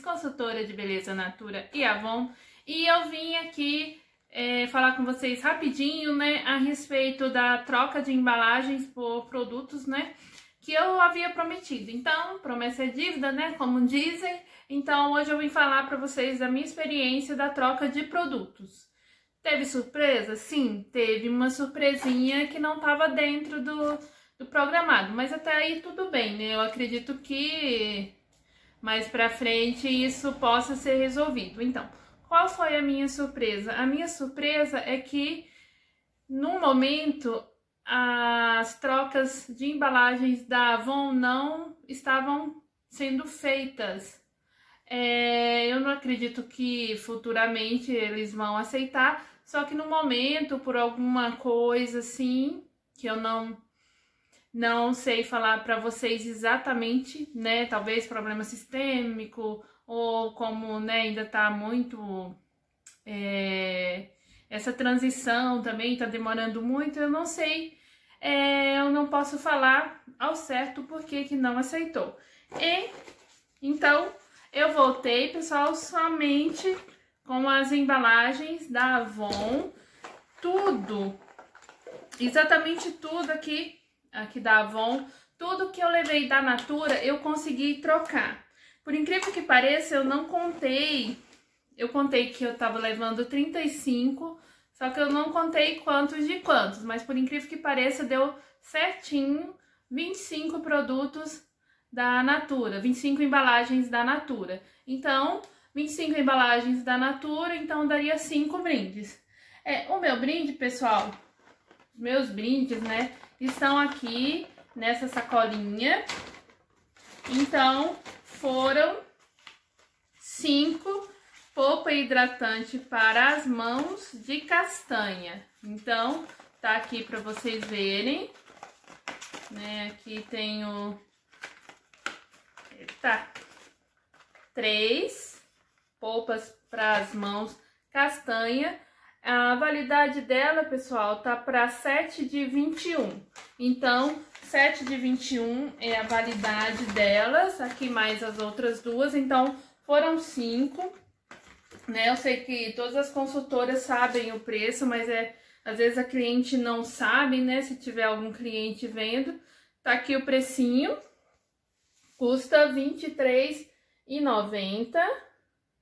Consultora de beleza Natura e Avon, e eu vim aqui é, falar com vocês rapidinho, né, a respeito da troca de embalagens por produtos, né, que eu havia prometido. Então, promessa é dívida, né, como dizem. Então, hoje eu vim falar para vocês da minha experiência da troca de produtos. Teve surpresa? Sim, teve uma surpresinha que não estava dentro do, do programado, mas até aí tudo bem, né? Eu acredito que mais pra frente isso possa ser resolvido. Então, qual foi a minha surpresa? A minha surpresa é que no momento as trocas de embalagens da Avon não estavam sendo feitas. É, eu não acredito que futuramente eles vão aceitar, só que no momento, por alguma coisa assim, que eu não não sei falar para vocês exatamente, né? Talvez problema sistêmico ou como né, ainda tá muito é, essa transição também tá demorando muito, eu não sei, é, eu não posso falar ao certo porque que não aceitou. E então eu voltei, pessoal, somente com as embalagens da Avon, tudo, exatamente tudo aqui, aqui da Avon, tudo que eu levei da Natura eu consegui trocar. Por incrível que pareça, eu não contei, eu contei que eu tava levando 35, só que eu não contei quantos de quantos, mas por incrível que pareça, deu certinho 25 produtos da Natura, 25 embalagens da Natura. Então, 25 embalagens da Natura, então daria 5 brindes. É, o meu brinde, pessoal, meus brindes, né, estão aqui nessa sacolinha. Então, foram 5 polpa hidratante para as mãos de castanha. Então, tá aqui para vocês verem. Né, aqui tenho... Tá. Três polpas para as mãos castanha. A validade dela, pessoal, tá para 7 de 21. Então, 7 de 21 é a validade delas, aqui mais as outras duas. Então, foram cinco, né? Eu sei que todas as consultoras sabem o preço, mas é às vezes a cliente não sabe, né? Se tiver algum cliente vendo, tá aqui o precinho. Custa R$ 23,90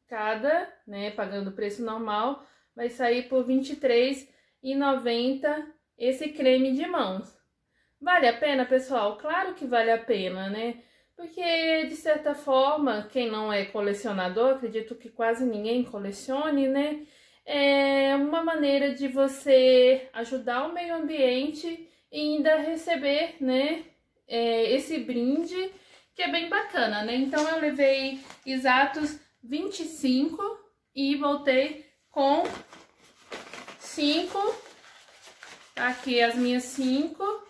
cada, né, pagando o preço normal, vai sair por R$ 23,90 esse creme de mãos. Vale a pena, pessoal? Claro que vale a pena, né? Porque, de certa forma, quem não é colecionador, acredito que quase ninguém colecione, né? É uma maneira de você ajudar o meio ambiente e ainda receber, né, é, esse brinde, que é bem bacana, né? Então, eu levei exatos 25 e voltei com 5, tá aqui as minhas 5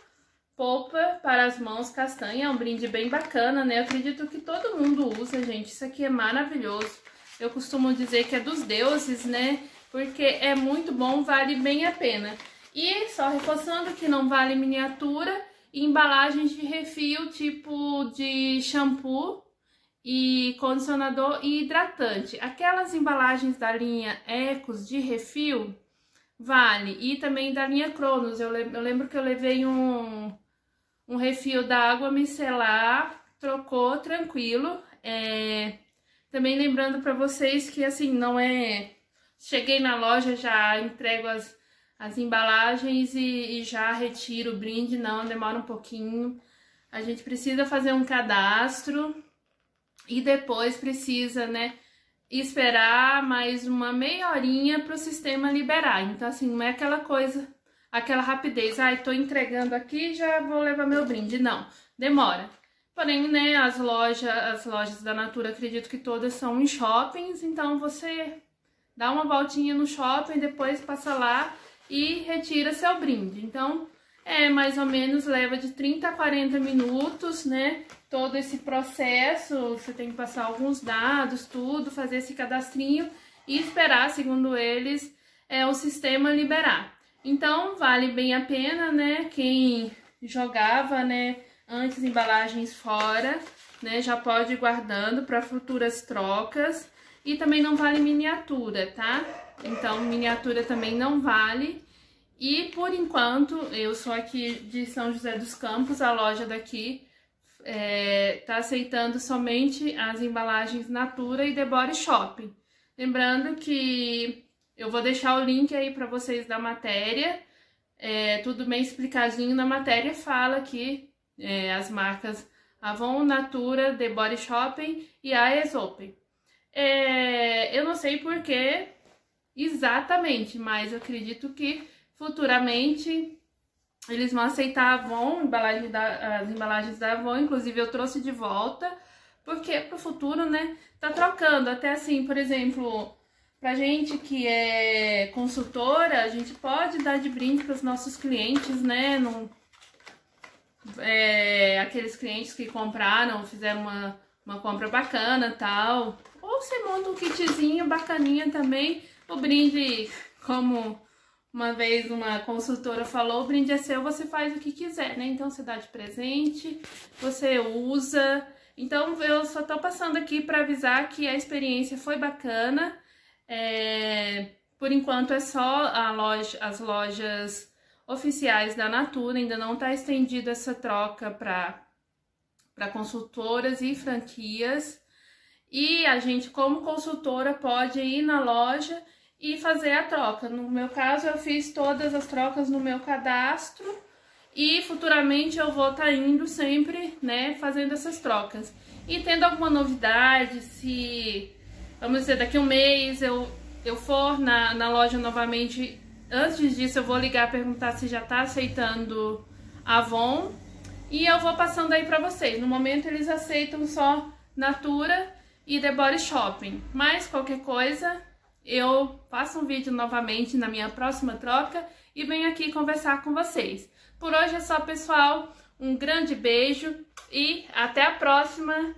polpa para as mãos castanha, é um brinde bem bacana, né? Eu acredito que todo mundo usa, gente, isso aqui é maravilhoso. Eu costumo dizer que é dos deuses, né? Porque é muito bom, vale bem a pena. E só reforçando que não vale miniatura embalagens de refil, tipo de shampoo, e condicionador e hidratante. Aquelas embalagens da linha Ecos de refil, vale. E também da linha Cronos. Eu, lembro que eu levei um, um refil da água micelar, trocou tranquilo. É, também lembrando para vocês que assim, não é... Cheguei na loja, já entrego as, as embalagens e, e já retiro o brinde, não, demora um pouquinho. A gente precisa fazer um cadastro e depois precisa, né, esperar mais uma meia horinha para o sistema liberar. Então, assim, não é aquela coisa, aquela rapidez, ai, ah, tô entregando aqui, já vou levar meu brinde. Não, demora. Porém, né, as lojas, as lojas da Natura, acredito que todas são em shoppings, então você dá uma voltinha no shopping, depois passa lá e retira seu brinde. Então, é mais ou menos leva de 30 a 40 minutos, né? todo esse processo, você tem que passar alguns dados, tudo, fazer esse cadastrinho e esperar, segundo eles, é, o sistema liberar. Então, vale bem a pena, né? Quem jogava, né, antes embalagens fora, né? Já pode ir guardando para futuras trocas. E também não vale miniatura, tá? Então, miniatura também não vale. E por enquanto, eu sou aqui de São José dos Campos, a loja daqui é, tá aceitando somente as embalagens Natura e The Body Shopping. Lembrando que eu vou deixar o link aí para vocês da matéria, é, tudo bem explicadinho na matéria, fala que é, as marcas Avon, Natura, The Body Shopping e a Esopen. É, eu não sei porquê exatamente, mas eu acredito que futuramente eles vão aceitar a Avon, embalagem da, as embalagens da Avon, inclusive eu trouxe de volta, porque pro futuro, né, tá trocando, até assim, por exemplo, pra gente que é consultora, a gente pode dar de brinde para os nossos clientes, né, não, é, aqueles clientes que compraram, fizeram uma, uma compra bacana tal, ou você monta um kitzinho bacaninha também, o brinde, como uma vez uma consultora falou, o brinde é seu, você faz o que quiser, né? Então você dá de presente, você usa. Então eu só tô passando aqui para avisar que a experiência foi bacana. É... Por enquanto é só loja, as lojas oficiais da Natura, ainda não está estendida essa troca para consultoras e franquias. E a gente, como consultora, pode ir na loja e fazer a troca. No meu caso, eu fiz todas as trocas no meu cadastro e futuramente eu vou estar tá indo sempre, né, fazendo essas trocas. E tendo alguma novidade, se, vamos dizer, daqui um mês eu, eu for na, na loja novamente, antes disso eu vou ligar perguntar se já está aceitando Avon e eu vou passando aí para vocês. No momento eles aceitam só Natura e The Body Shopping, mas qualquer coisa eu faço um vídeo novamente na minha próxima troca e venho aqui conversar com vocês. Por hoje é só, pessoal. Um grande beijo e até a próxima.